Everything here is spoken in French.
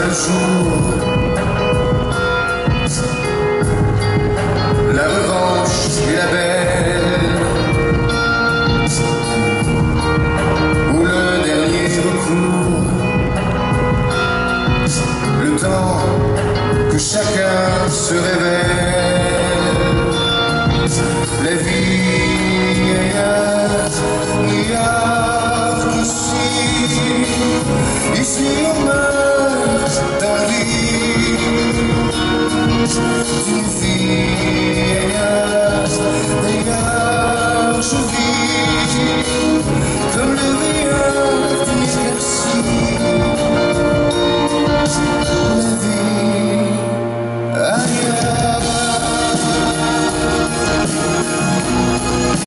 Le jour. La revanche est la belle. Ou le dernier recours Le temps que chacun se révèle La vie ailleurs, ailleurs qu'ici Ici on meurt